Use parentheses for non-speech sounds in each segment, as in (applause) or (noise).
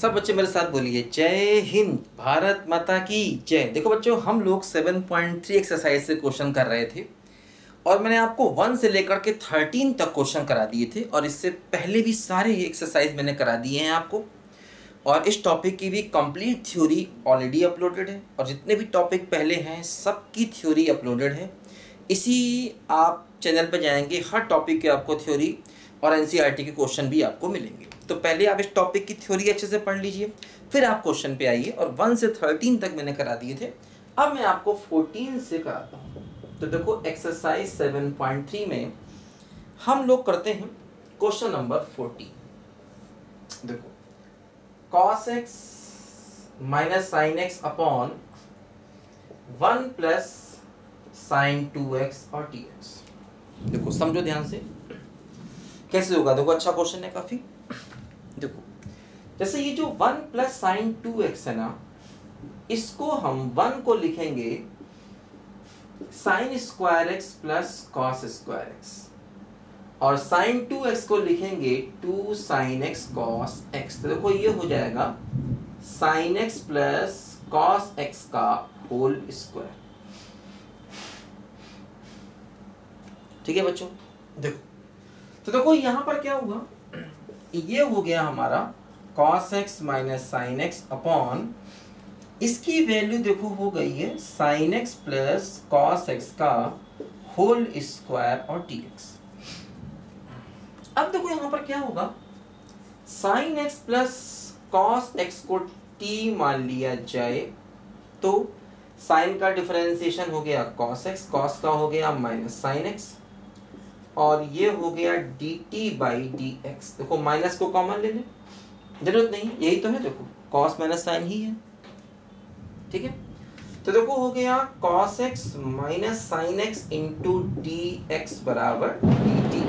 सब बच्चे मेरे साथ बोलिए। जय हिंद, भारत माता की जय। देखो बच्चों, हम लोग 7.3 एक्सरसाइज से क्वेश्चन कर रहे थे और मैंने आपको वन से लेकर के थर्टीन तक क्वेश्चन करा दिए थे और इससे पहले भी सारे एक्सरसाइज मैंने करा दिए हैं आपको। और इस टॉपिक की भी कंप्लीट थ्योरी ऑलरेडी अपलोडेड है और जितने भी टॉपिक पहले हैं, सबकी थ्योरी अपलोडेड है। इसी आप चैनल पर जाएँगे, हर टॉपिक के आपको थ्योरी और एन के क्वेश्चन भी आपको मिलेंगे। तो पहले आप इस टॉपिक की थ्योरी अच्छे से पढ़ लीजिए, फिर आप क्वेश्चन पे आइए और वन से थर्टीन तक मैंने करा दिए थे। अब मैं आपको फोर्टीन से कराता हूँ। तो देखो एक्सरसाइज सेवन पॉइंट थ्री में हम लोग करते हैं क्वेश्चन नंबर फोर्टीन देखो cos x minus sine x upon one plus sine two x और टी एक्स देखो, समझो ध्यान से। कैसे होगा? देखो अच्छा क्वेश्चन है काफ़ी। देखो, जैसे ये जो one plus sine two x है ना, इसको हम वन को लिखेंगे sine square x plus cos square x. और साइन टू एक्स को लिखेंगे two sine x cos x. तो देखो, ये हो जाएगा sine x plus cos x का होल स्क्वायर। ठीक है बच्चों? देखो तो देखो, यहाँ पर क्या हुआ? ये हो गया हमारा cos x minus sine x upon इसकी वैल्यू देखो हो गई है sine x plus cos x का होल स्क्वायर और टी एक्स अब देखो यहाँ पर क्या होगा? Sine x plus cos x को टी मान लिया जाए तो साइन का डिफरेंशिएशन हो गया कॉस एक्स कॉस का हो गया माइनस साइन एक्स और ये हो गया d t by d x देखो माइनस को कॉमन ले लें। ज़रूरत नहीं यही तो है, देखो कॉस माइनस साइन ही है। ठीक है? तो देखो, हो गया cos x minus sine x into d x बराबर डी टी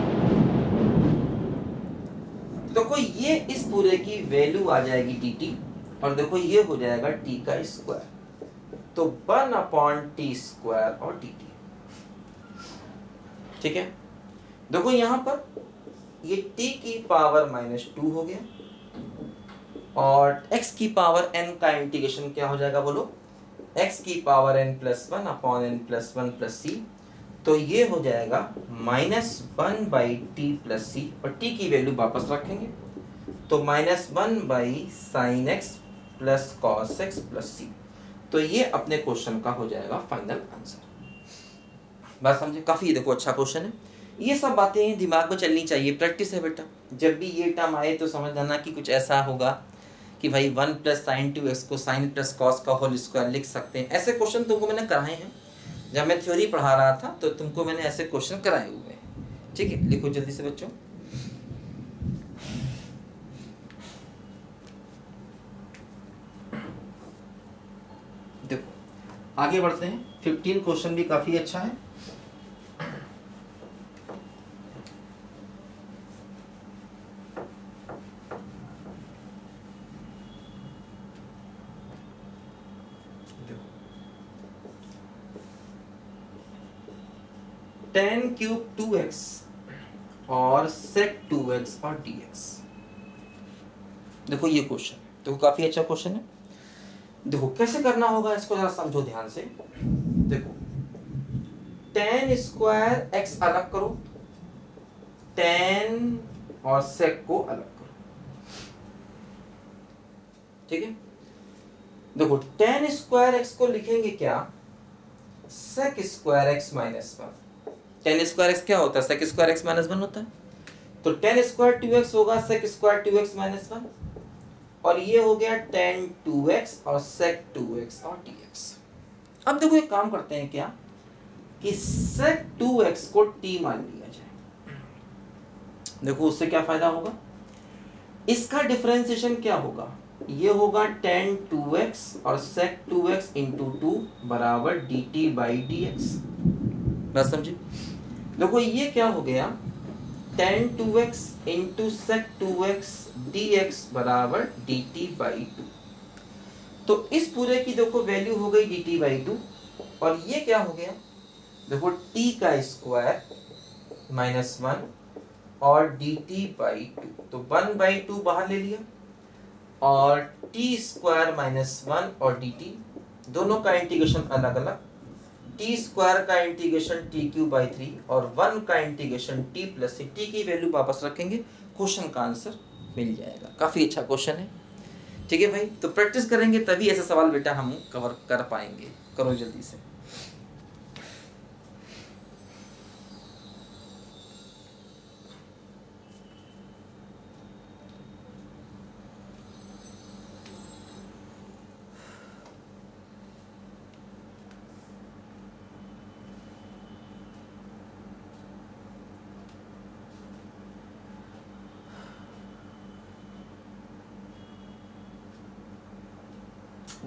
देखो, ये इस पूरे की वैल्यू आ जाएगी डी टी और देखो, ये हो जाएगा टी का स्क्वायर तो वन अपॉन टी स्क्वायर और डी टी ठीक है? देखो यहाँ पर ये t की पावर माइनस टू हो गया और x की पावर n का इंटीग्रेशन क्या हो जाएगा बोलो? x की power n plus one upon n plus one plus c तो ये हो जाएगा minus one by t plus c और t की वैल्यू वापस रखेंगे। तो minus one by sine x plus cos x plus c तो ये अपने क्वेश्चन का हो जाएगा फाइनल आंसर बात समझे? काफ़ी देखो अच्छा क्वेश्चन है। ये सब बातें दिमाग में चलनी चाहिए प्रैक्टिस है बेटा। जब भी ये टर्म आए तो समझ जाना कि कुछ ऐसा होगा कि भाई one plus sine two x को साइन प्लस कॉस का होल स्क्वायर लिख सकते हैं। ऐसे क्वेश्चन तुमको मैंने कराए हैं। जब मैं थ्योरी पढ़ा रहा था तो तुमको मैंने ऐसे क्वेश्चन कराए हुए हैं। ठीक है? लिखो जल्दी से बच्चों। देखो, आगे बढ़ते हैं। फिफ्टीन क्वेश्चन भी काफ़ी अच्छा है। टेन क्यूब टू एक्स और सेक टू एक्स और डी एक्स देखो ये क्वेश्चन देखो काफ़ी अच्छा क्वेश्चन है। देखो कैसे करना होगा इसको जरा समझो ध्यान से। देखो टेन स्क्वायर एक्स अलग करो। टेन और सेक को अलग करो। ठीक है? देखो टेन स्क्वायर एक्स को लिखेंगे क्या? Sec square x minus one tan square x क्या होता है? Sec square x minus one होता है। तो टेन स्क्वायर टू एक्स होगा sec square two x minus one और ये हो गया टेन टू एक्स और सेक टू एक्स और टी एक्स अब देखो एक काम करते हैं क्या? कि सेक टू एक्स को टी मान लिया जाए। देखो उससे क्या फ़ायदा होगा? इसका डिफरेंशिएशन क्या होगा? ये होगा टेन टू एक्स और sec two x into two बराबर d t by d x बस समझे? देखो ये क्या हो गया? Tan two x into sec two x d x बराबर डी टी बाई टू तो इस पूरे की देखो वैल्यू हो गई डी टी बाई टू और ये क्या हो गया? देखो टी का स्क्वायर माइनस वन और डी टी बाई टू तो वन बाई टू बाहर ले लिया। और टी स्क्वायर माइनस वन और डी टी दोनों का इंटीग्रेशन अलग अलग टी स्क्वायर का integration t cube by three और वन का इंटीग्रेशन टी प्लस टी की वैल्यू वापस रखेंगे, क्वेश्चन का आंसर मिल जाएगा। काफ़ी अच्छा क्वेश्चन है। ठीक है भाई तो प्रैक्टिस करेंगे, तभी ऐसा सवाल बेटा हम कवर कर पाएँगे। करो जल्दी से।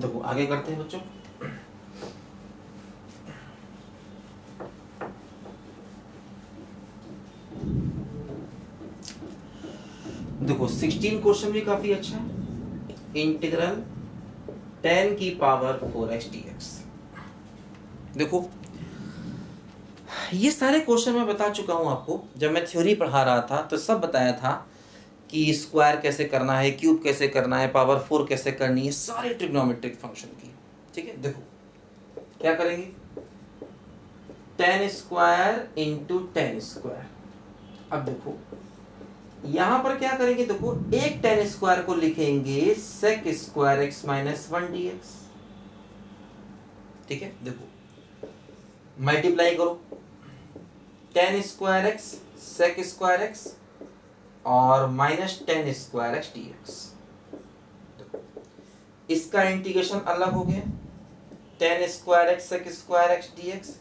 देखो, आगे करते हैं बच्चों। देखो सिक्सटीन क्वेश्चन भी काफ़ी अच्छा है। इंटीग्रल टेन की power four x d x देखो, ये सारे क्वेश्चन मैं बता चुका हूँ आपको। जब मैं थ्योरी पढ़ा रहा था तो सब बताया था कि स्क्वायर कैसे करना है, क्यूब कैसे करना है, पावर फोर कैसे करनी है, सारे ट्रिग्नोमेट्रिक फ़ंक्शन की। ठीक है? देखो, क्या करेंगे? Tan square into tan square. अब देखो, यहाँ पर क्या करेंगे? देखो, एक टेन स्क्वायर को लिखेंगे sec square x minus one d x ठीक है? देखो मल्टीप्लाई करो। Tan square x sec square x और minus tan square x d x. इसका इंटीग्रेशन अलग हो गया। Tan square x x square x d x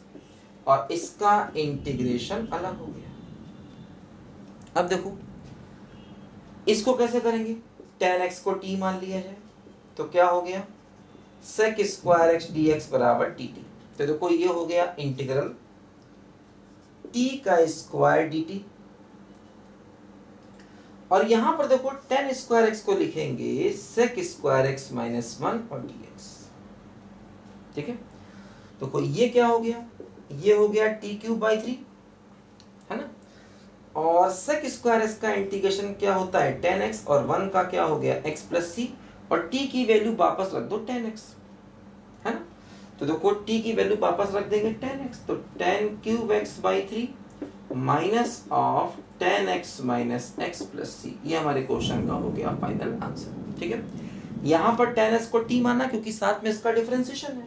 और इसका इंटीग्रेशन अलग हो गया। अब देखो, इसको कैसे करेंगे? टेन एक्स को टी मान लिया जाए तो क्या हो गया? Sec square x d x बराबर टी टी तो देखो, ये हो गया इंटीग्रल टी का स्क्वायर डी टी और यहाँ पर देखो टेन स्क्वायर एक्स को लिखेंगे sec square x minus one और डी एक्स ठीक है? देखो ये क्या हो गया? ये हो गया टी क्यूब बाई थ्री है ना? और सेक स्क्वायर एक्स का इंटीग्रेशन क्या होता है? टेन एक्स और वन का क्या हो गया? एक्स प्लस सी और टी की वैल्यू वापस रख दो टेन एक्स है ना? तो देखो टी की वैल्यू वापस रख देंगे टेन एक्स तो tan cube x by three minus of tan x minus x plus c ये हमारे क्वेश्चन का हो गया फाइनल आंसर ठीक है? यहाँ पर टेन एक्स को टी माना क्योंकि साथ में इसका डिफरेंशिएशन है।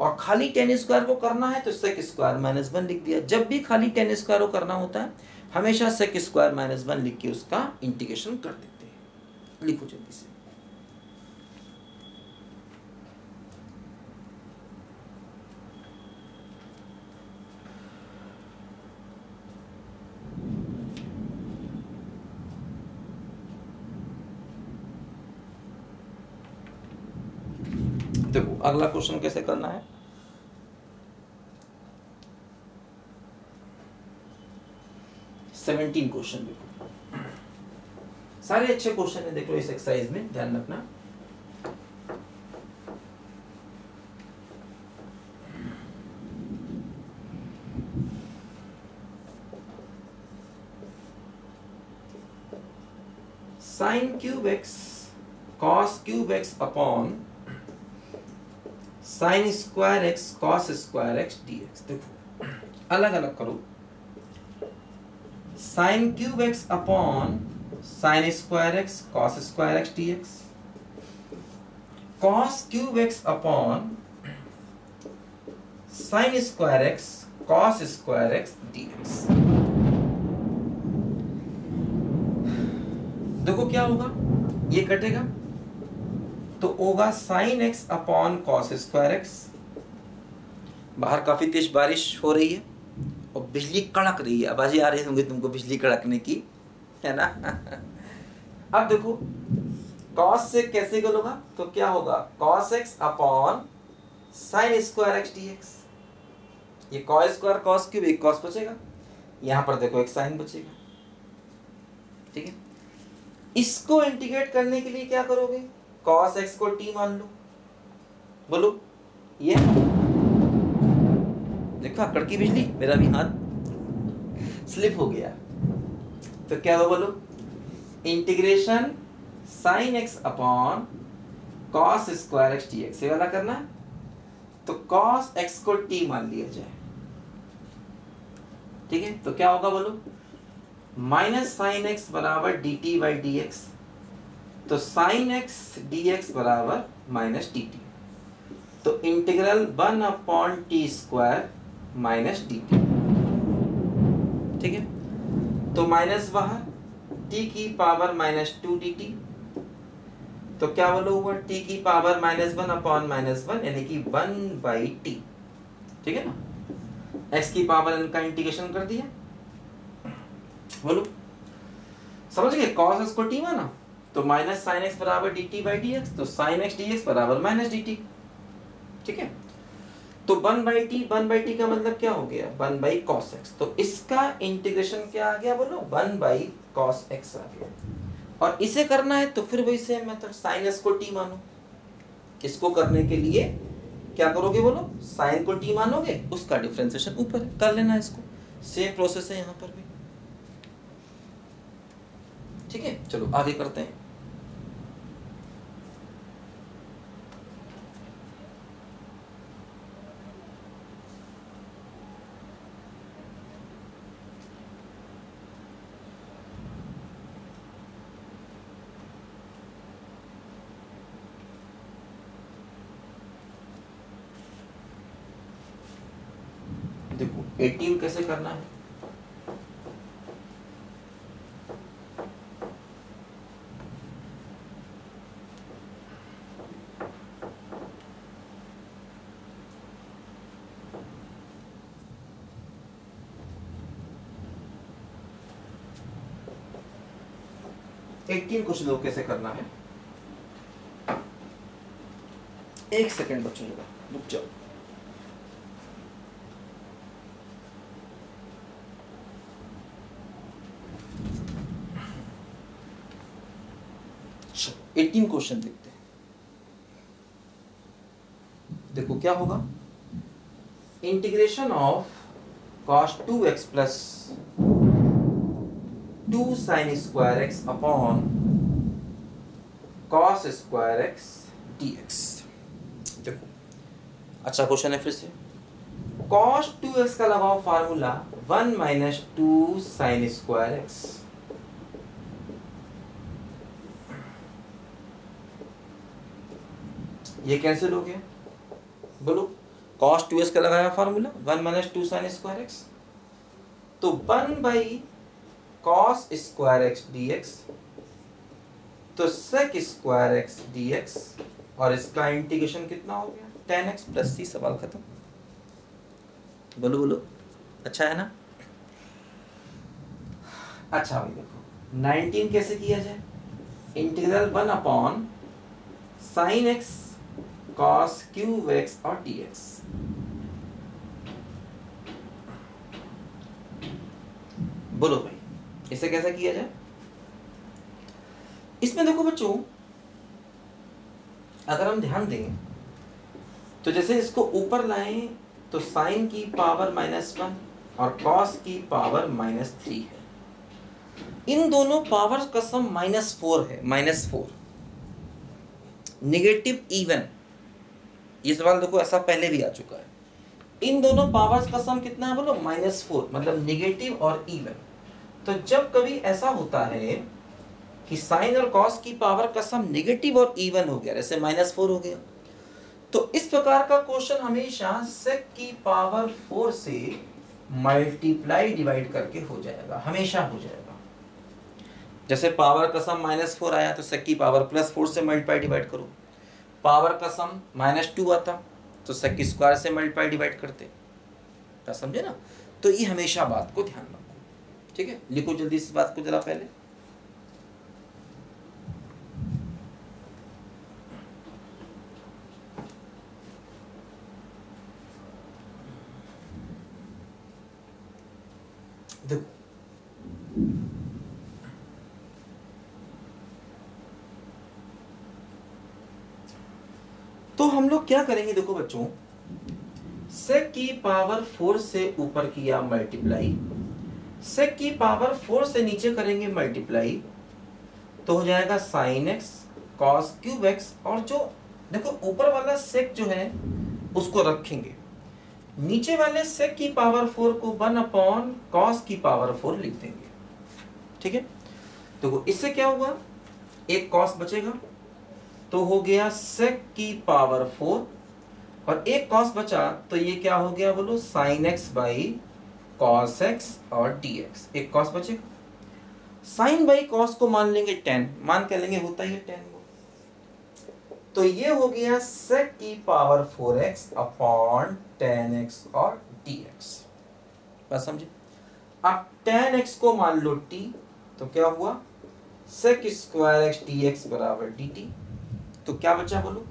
और खाली टेन स्क्वायर को करना है तो सेक स्क्वायर माइनस वन लिख दिया। जब भी खाली टेन स्क्वायर को करना होता है, हमेशा सेक स्क्वायर माइनस वन लिख के उसका इंटीग्रेशन कर देते हैं। लिखो जल्दी से देखो अगला क्वेश्चन कैसे करना है? सेवनटीन क्वेश्चन देखो। सारे अच्छे क्वेश्चन है, देख लो इस एक्सरसाइज में, ध्यान रखना। Sine cube x cos cube x upon sine square x cos square x d x देखो अलग अलग करो। Sine cube x upon sine square x cos square x d x cos cube x upon sine square x cos square x d x देखो क्या होगा? ये कटेगा। तो होगा sine x upon cos square x बाहर काफ़ी तेज बारिश हो रही है और बिजली कड़क रही है। आवाज़ें आ रही होंगी तुमको बिजली कड़कने की है ना? (laughs) अब देखो कॉस से कैसे करोगा तो क्या होगा? Cos x upon sine square x d x ये कॉस स्क्वायर कॉस क्यूब एक कॉस बचेगा। यहाँ पर देखो एक साइन बचेगा। ठीक है? इसको इंटीग्रेट करने के लिए क्या करोगे? कॉस एक्स को टी मान लो। बोलो, ये? देखा कड़की बिजली, मेरा भी हाथ स्लिप हो गया। तो क्या हो बोलो? Integration sine x upon cos square x t x ये वाला करना है? तो कॉस एक्स को टी मान लिया जाए। ठीक है? तो क्या होगा बोलो? माइनस साइन एक्स बराबर d t by d x तो साइन एक्स डी एक्स बराबर माइनस डी टी तो integral one upon t square minus d t ठीक है? तो माइनस बाहर टी की power minus two d t तो क्या बोलो हुआ? टी की power minus one upon minus one यानी कि वन बाई टी ठीक है ना? एक्स की पावर इनका इंटीग्रेशन कर दिया। बोलो। समझ गए? कॉस एक्स को टी माना? तो माइनस साइन एक्स बराबर d t by d x तो साइन एक्स डी एक्स बराबर माइनस डी टी। ठीक है? तो one by t, one by t का मतलब क्या हो गया? One by cos x. तो इसका इंटीग्रेशन क्या आ गया बोलो? वन बाई कॉस एक्स आ गया। और इसे करना है तो फिर वही सेम मेथड साइन एस को टी मानो। इसको करने के लिए क्या करोगे बोलो? साइन को टी मानोगे? उसका डिफ्रेंसिएशन ऊपर कर लेना इसको। सेम प्रोसेस है यहाँ पर भी। ठीक है? चलो, आगे करते हैं। 18 कैसे करना है? एटीन कुछ लोग कैसे करना है? एक सेकंड बच्चों, रुक जाओ। एटीन क्वेश्चन देखते हैं। देखो क्या होगा? Integration of cos two x plus two sine square x upon cos square x d x देखो अच्छा क्वेश्चन है फिर से। कॉस टू एक्स का लगाओ formula one minus two sine square x ये कैंसिल हो गया। बोलो कॉस टू एस का लगाया formula one minus two sine square x तो one by cos square x d x तो sec square x d x और इसका इंटीग्रेशन कितना हो गया? टेन एक्स प्लस सी सवाल खत्म। बोलो बोलो अच्छा है ना? अच्छा भाई, देखो नाइनटीन कैसे किया जाए? Integral one upon sine x q x और टी एक्स बोलो भाई, इसे कैसे किया जाए? इसमें देखो बच्चों, अगर हम ध्यान दें तो जैसे इसको ऊपर लाएँ तो साइन की पावर माइनस वन और कॉस की पावर माइनस थ्री है। इन दोनों पावर का सम माइनस फोर है माइनस फोर निगेटिव इवन ये सवाल देखो, ऐसा पहले भी आ चुका है। इन दोनों पावर्स का सम कितना है बोलो? माइनस फोर मतलब निगेटिव और इवन तो जब कभी ऐसा होता है कि साइन और कॉस की पावर का सम निगेटिव और इवन हो गया, जैसे माइनस फोर हो गया तो इस प्रकार का क्वेश्चन हमेशा सेक की पावर फोर से मल्टीप्लाई डिवाइड करके हो जाएगा, हमेशा हो जाएगा। जैसे पावर का सम माइनस फोर आया तो सेक की पावर प्लस फोर से मल्टीप्लाई डिवाइड करो। पावर का सम माइनस टू आता तो सेक स्क्वायर से मल्टीप्लाई डिवाइड करते। समझे ना? तो ये हमेशा बात को ध्यान रखो। ठीक है? लिखो जल्दी इस बात को जरा पहले देखो तो हम लोग क्या करेंगे देखो बच्चों? सेक की पावर फोर से ऊपर किया मल्टीप्लाई सेक की पावर फोर से नीचे करेंगे मल्टीप्लाई तो हो जाएगा sine x cos cube x और जो देखो ऊपर वाला सेक जो है, उसको रखेंगे। नीचे वाले सेक की पावर फोर को वन अपॉन कॉस की पावर फोर लिख देंगे। ठीक है? तो इससे क्या हुआ एक कॉस बचेगा। तो हो गया सेक की पावर फोर और एक कॉस बचा तो ये क्या हो गया बोलो? Sine x by cos x और डी एक्स एक कॉस बचेगा साइन बाई कॉस को मान लेंगे टेन मान के लेंगे? होता ही है टेन को। तो ये हो गया सेक की power four x upon tan x और डी एक्स बस समझे? अब टेन एक्स को मान लो टी तो क्या हुआ? Sec square x d x बराबर डी टी तो क्या बचा बोलो?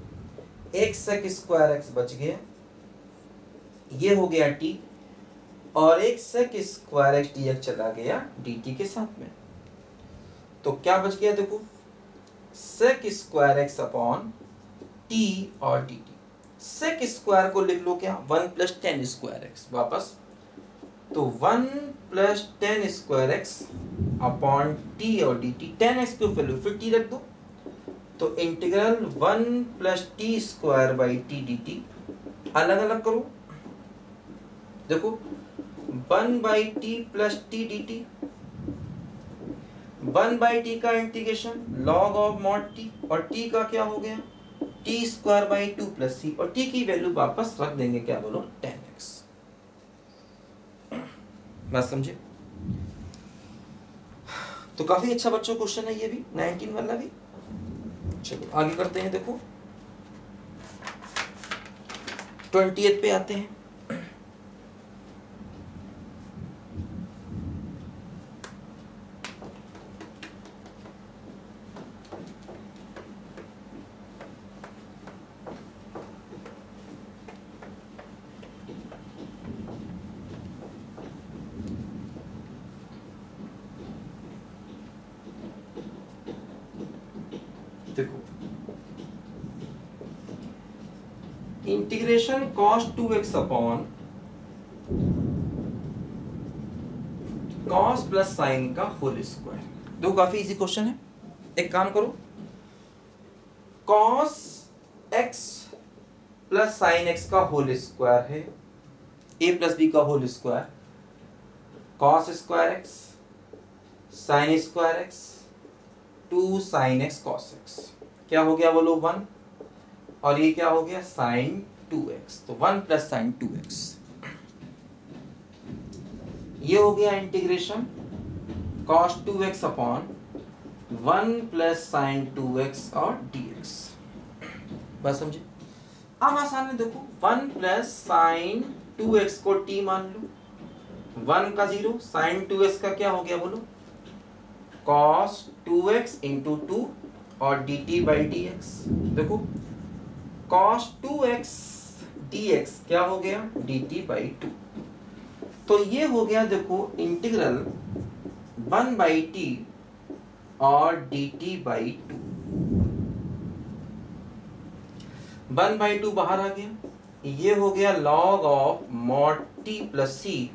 एक सेक स्क्वायर एक्स बच गया। ये हो गया टी और एक sec square x d x चला गया डी टी के साथ में। तो क्या बच गया देखो? Sec square x upon t और डी टी सेक स्क्वायर को लिख लो क्या? One plus tan square x वापस। तो one plus tan square x upon t और डी टी टेन एक्स की वैल्यू फिर टी रख दो। तो integral one plus t square by t d t अलग अलग करो? देखो, one by t plus t d t, one by t का integration log of mod t और टी का क्या हो गया? T square by two plus c, और टी की वैल्यू वापस रख देंगे, क्या बोलो? Tan x. बात समझे? तो काफ़ी अच्छा बच्चों क्वेश्चन है ये भी, नाइनटीन वाला भी। चलो आगे करते हैं देखो। ट्वेंटी पे आते हैं। Integration cos two x upon cos plus sine का होल स्क्वायर दो काफ़ी इजी क्वेश्चन है। एक काम करो। Cos x plus sine x का होल स्क्वायर है। ए प्लस बी का whole square cos square x sine square x two sine x cos x क्या हो गया बोलो वन और ये क्या हो गया? साइन टू एक्स तो one plus sine two x ये हो गया integration cos two x upon one plus sine two x और डी एक्स बस समझे? अब आसान है, देखो one plus sine two x को टी मान लो. वन का ज़ीरो साइन टू एक्स का क्या हो गया बोलो? Cos two x into two और d t by d x देखो cos two x d x क्या हो गया? डी टी बाई टू तो ये हो गया देखो इंटीग्रल वन बाई टी और d t by two one by two बाहर आ गया। ये हो गया log of mod t plus c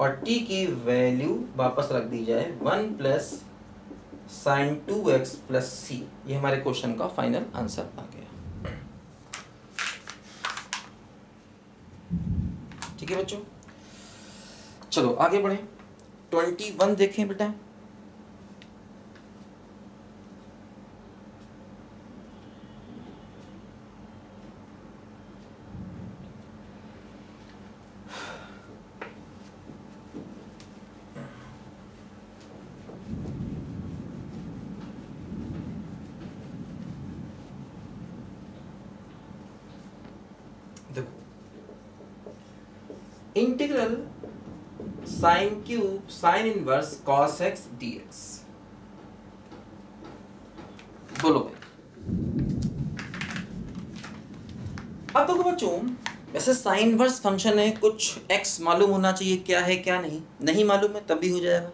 और टी की वैल्यू वापस रख दी जाए one plus sine two x plus c ये हमारे क्वेश्चन का फाइनल आंसर आ गया। ठीक है बच्चों? चलो आगे बढ़े। ट्वेंटी वन देखें बेटा integral sine cube sine inverse cos x d x बोलो अब देखो बच्चों वैसे साइन इनवर्स फ़ंक्शन है, कुछ एक्स मालूम होना चाहिए, क्या है, क्या नहीं। नहीं मालूम है, तब भी हो जाएगा।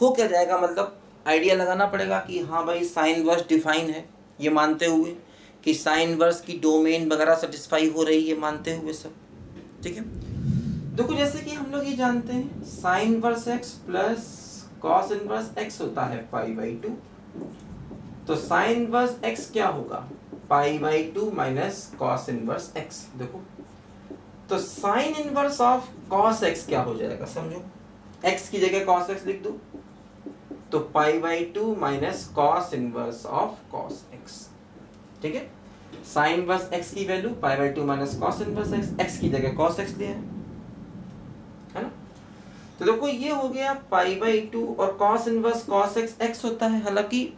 हो क्या जाएगा मतलब आइडिया लगाना पड़ेगा कि हाँ भाई साइन वर्स डिफाइन है, ये मानते हुए। कि साइन वर्स की डोमेन वगैरह सेटिस्फाई हो रही है, मानते हुए सब। ठीक है? देखो, जैसे कि हम लोग ये जानते हैं sine verse x plus cos inverse x होता है पाई बाई टू तो साइन इनवर्स एक्स क्या होगा? Pi by two minus cos inverse x देखो तो sine inverse of cos x क्या हो जाएगा, समझो? एक्स की जगह कॉस एक्स लिख दो। तो pi by two minus cos inverse of cos x ठीक है? साइन इनवर्स एक्स की value pi by two minus cos inverse x x की जगह कॉस एक्स दिया है। तो देखो ये हो गया पाई बाई टू और cos inverse cos x x होता है। हालाँकि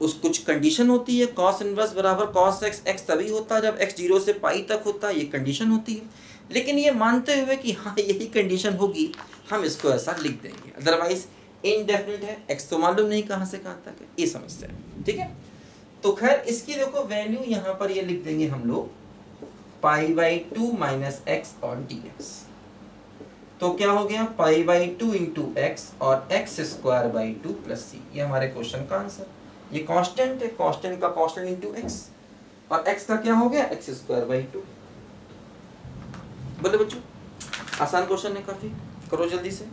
उस कुछ कंडीशन होती है कॉस इनवर्स बराबर कॉस एक्स एक्स तभी होता है जब एक्स ज़ीरो से पाई तक होता है ये कंडीशन होती है। लेकिन ये मानते हुए कि हाँ यही कंडीशन होगी, हम इसको ऐसा लिख देंगे। अदरवाइज़ इनडेफिनिट है। एक्स तो मालूम नहीं कहाँ से कहाँ तक है, ये समस्या है, ठीक है? तो खैर, इसकी देखो वैल्यू यहाँ पर ये लिख देंगे हम लोग, pi by two minus x और डी एक्स तो क्या हो गया? Pi by two into x और x square by two plus c. ये हमारे क्वेश्चन का आंसर। ये कांस्टेंट है। कांस्टेंट का कांस्टेंट इंटू एक्स। और एक्स का क्या हो गया? X square by two. बोले बच्चों, आसान क्वेश्चन है काफ़ी। करो जल्दी से।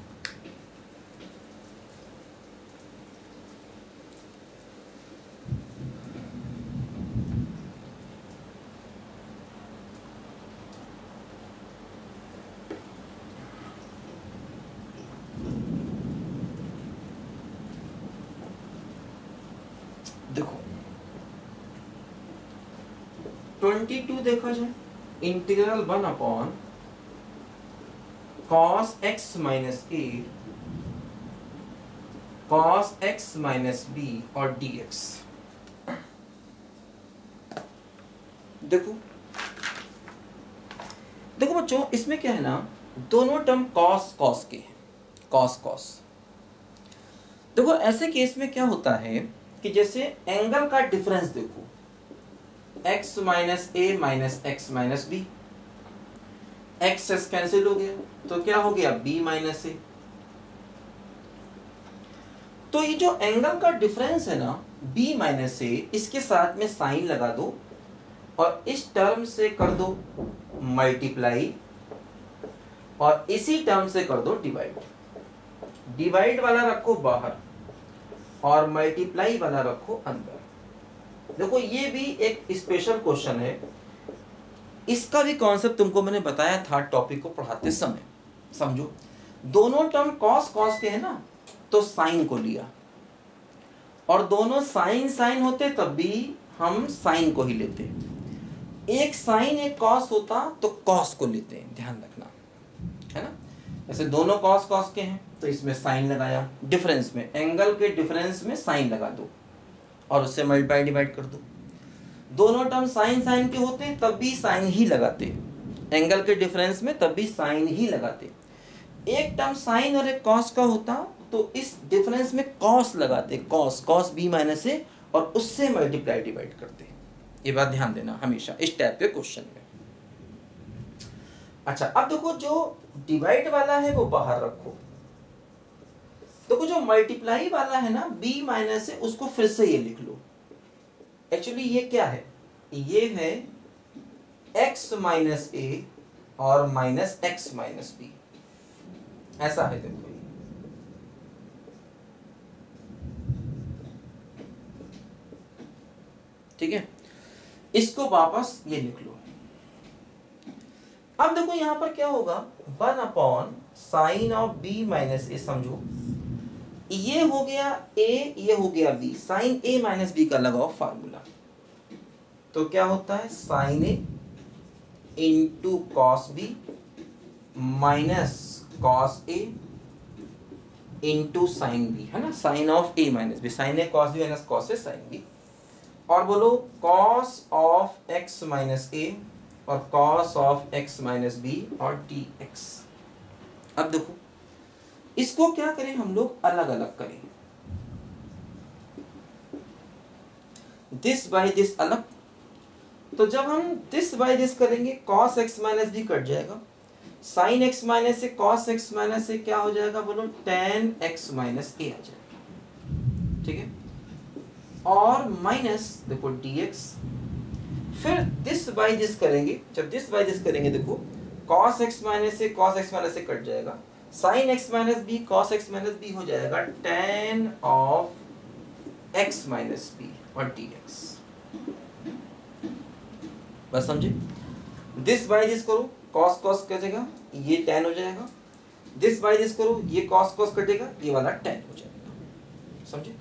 ट्वेंटी टू देखा जाए। Integral one upon cos x minus a cos x minus b और डी एक्स देखो। देखो बच्चों, इसमें क्या है ना, दोनों टर्म कॉस कॉस के हैं। कॉस कॉस देखो, ऐसे केस में क्या होता है कि जैसे एंगल का डिफरेंस देखो। X minus a minus x minus b x s cancel हो गया। तो क्या हो गया? बी माइनस ए तो ये जो एंगल का डिफरेंस है ना बी माइनस ए इसके साथ में साइन लगा दो और इस टर्म से कर दो मल्टीप्लाई और इसी टर्म से कर दो डिवाइड डिवाइड वाला रखो बाहर और मल्टीप्लाई वाला रखो अंदर। देखो, ये भी एक स्पेशल क्वेश्चन है। इसका भी कॉन्सेप्ट तुमको मैंने बताया था टॉपिक को पढ़ाते समय। समझो? दोनों टर्म कॉस कॉस के है ना तो साइन को लिया। और दोनों साइन साइन होते तब भी हम साइन को ही लेते। एक साइन एक कॉस होता तो कॉस को लेते हैं, ध्यान रखना। है ना? जैसे दोनों कॉस कॉस के हैं तो इसमें साइन लगाया। डिफरेंस में एंगल के डिफरेंस में साइन लगा दो। और उससे मल्टीप्लाई डिवाइड कर दो। दोनों टर्म साइन साइन के होते हैं, तब भी साइन ही लगाते एंगल के डिफरेंस में तब भी साइन ही लगाते एक टर्म साइन और एक कॉस का होता तो इस डिफरेंस में कॉस लगाते cos cos b minus a और उससे मल्टीप्लाई डिवाइड करते ये बात ध्यान देना हमेशा, इस टाइप के क्वेश्चन में। अच्छा अब देखो जो डिवाइड वाला है वो बाहर रखो। देखो, जो मल्टीप्लाई वाला है ना, b माइनस है, उसको फिर से ये लिख लो। एक्चुअली ये क्या है? ये है x माइनस ए और माइनस एक्स माइनस बी ऐसा है देखो ठीक है? इसको वापस ये लिख लो। अब देखो, यहाँ पर क्या होगा? One upon sine of b minus a समझो। ये हो गया ए ये हो गया b sine a minus b का लगाओ फार्मूला तो क्या होता है? Sine a into cos b minus cos a into sine b है ना? Sine of a minus b sine a cos b minus cos a sine b और बोलो cos of x minus a और cos of x minus b और T x अब देखो इसको क्या करें? हम लोग अलग अलग करें। दिस बाई दिस अलग। तो जब हम दिस बाई दिस करेंगे कॉस एक्स माइनस भी कट जाएगा। साइन एक्स माइनस से कॉस एक्स माइनस से क्या हो जाएगा बोलो? टेन एक्स माइनस ए आ जाएगा। ठीक है? और माइनस देखो डी एक्स फिर दिस बाई दिस करेंगे। जब दिस बाई दिस करेंगे, देखो कॉस एक्स माइनस से कॉस एक्स माइनस से कट जाएगा। Sine x minus b, cos x minus b हो जाएगा tan of x minus b और डी एक्स बस समझे? दिस बाई दिस करो कॉस कॉस कटेगा ये टेन हो जाएगा। दिस बाई दिस करो, ये कॉस कॉस कटेगा ये वाला टेन हो जाएगा। समझे?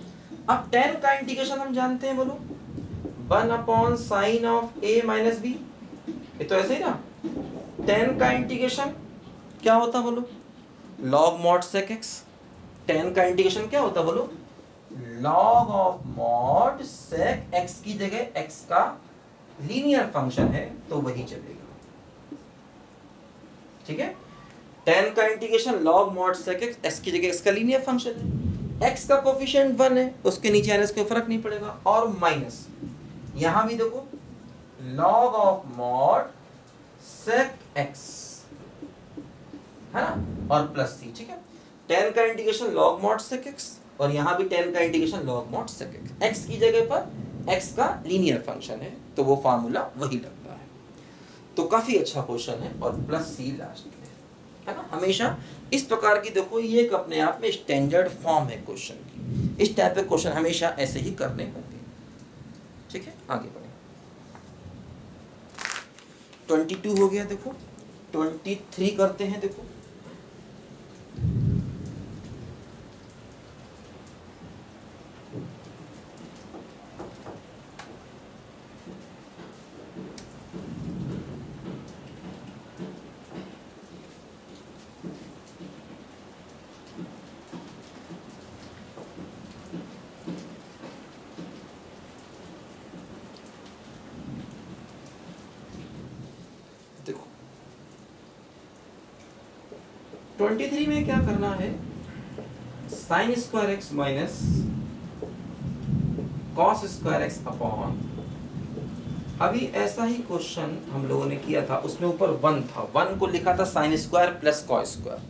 अब टेन का इंटीग्रेशन हम जानते हैं बोलो। One upon sine of a minus b ये तो ऐसे ही ना। टेन का इंटीग्रेशन क्या होता बोलो? Log mod sec x tan का इंटीग्रेशन क्या होता बोलो? Log of mod sec x की जगह एक्स का लीनियर फ़ंक्शन है तो वही चलेगा। ठीक है? टेन का integration log mod sec x x की जगह एक्स का लीनियर फ़ंक्शन है। एक्स का कोफिशिएंट वन है, उसके नीचे आने से फ़र्क नहीं पड़ेगा, और माइनस यहाँ भी देखो log of mod sec x है ना? और प्लस सी ठीक है? टेन का integration log mod sec x और यहाँ भी टेन का integration log mod sec x x की जगह पर एक्स का लीनियर फ़ंक्शन है तो वो फार्मूला वही लगता है। तो काफ़ी अच्छा क्वेश्चन है और प्लस सी लास्ट में है ना? हमेशा इस प्रकार की देखो, ये एक अपने आप में स्टैंडर्ड फॉर्म है क्वेश्चन की। इस टाइप के क्वेश्चन हमेशा ऐसे ही करने होंगे। ठीक है? आगे बढ़े। ट्वेंटी टू हो गया, देखो। ट्वेंटी थ्री करते हैं, देखो। थ्री में क्या करना है? Sine square x minus cos square x upon अभी ऐसा ही क्वेश्चन हम लोगों ने किया था, उसमें ऊपर वन था। वन को लिखा था sine square plus cos square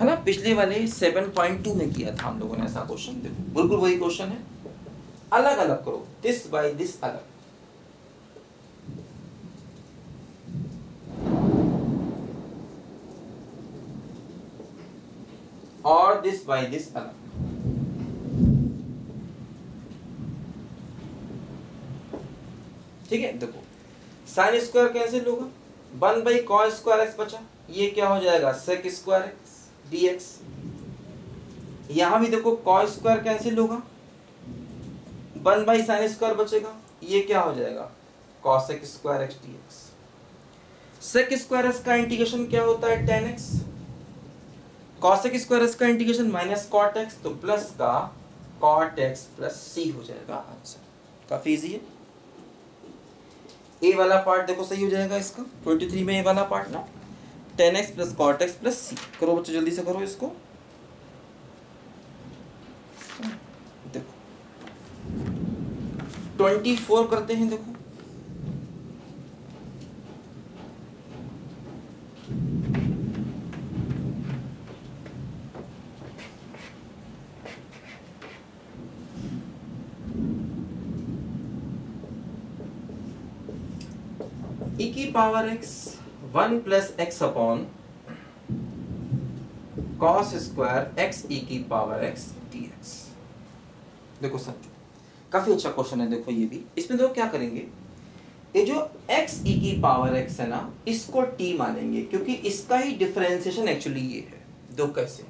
है ना? पिछले वाले सेवन पॉइंट टू में किया था हम लोगों ने ऐसा क्वेश्चन देखो, बिल्कुल वही क्वेश्चन है। अलग अलग करो। दिस बाई दिस अलग। और दिस बाई दिस अलग ठीक है? देखो साइन स्क्वायर कैंसिल होगा one by cos square x बचा। ये क्या हो जाएगा? Sec square x d x यहाँ भी देखो कॉ स्क्वायर कैंसिल होगा वन बाई साइन स्क्वायर बचेगा। ये क्या हो जाएगा? Cosec square x d x sec square x का इंटीग्रेशन क्या होता है? टेन एक्स कॉसेक स्क्वायर का इंटीग्रेशन माइनस कॉट एक्स तो प्लस का कॉट एक्स प्लस सी हो जाएगा। आंसर काफ़ी इजी है। ए वाला पार्ट देखो सही हो जाएगा इसका। ट्वेंटी थ्री में ए वाला पार्ट ना। Tan x plus cot x plus c करो बच्चों, जल्दी से करो इसको। देखो। ट्वेंटी फोर करते हैं, देखो e की power x one plus x upon cos square x e की पावर x dx. देखो समझो। काफ़ी अच्छा क्वेश्चन है, देखो ये भी। इसमें देखो क्या करेंगे? ये जो x e की पावर x है ना, इसको t मानेंगे, क्योंकि इसका ही डिफरेंशिएशन एक्चुअली ये है। दो कैसे।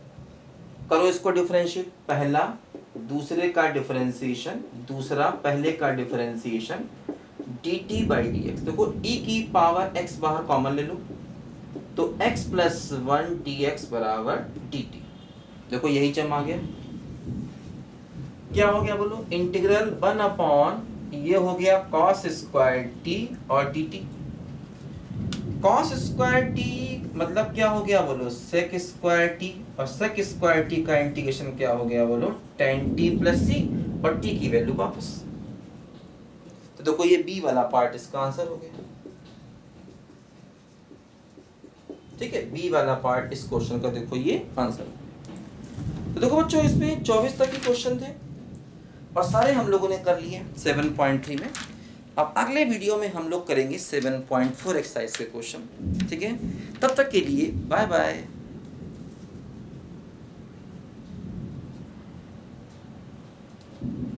करो इसको डिफरेंशिएट पहला, दूसरे का डिफरेंशिएशन दूसरा, पहले का differentiation d t by d x देखो e की पावर x बाहर कॉमन ले लो तो x plus one d x बराबर डी टी देखो यही चम आ गया। क्या हो गया बोलो? इंटीग्रल वन अपॉन ये हो गया कॉस स्क्वायर टी और d t cos square t मतलब क्या हो गया बोलो? सेक स्क्वायर टी और सेक स्क्वायर टी का इंटीग्रेशन क्या हो गया बोलो? टेन टी प्लस सी और टी की वैल्यू वापस। देखो ये बी वाला पार्ट इसका आंसर हो गया। ठीक है बी वाला पार्ट इस क्वेश्चन का देखो ये आंसर तो देखो बच्चों, इसमें चौबीस तक के क्वेश्चन थे और सारे हम लोगों ने कर लिए। सेवन पॉइंट थ्री में। अब अगले वीडियो में हम लोग करेंगे सेवन पॉइंट फोर एक्सरसाइज के क्वेश्चन ठीक है? तब तक के लिए बाय बाय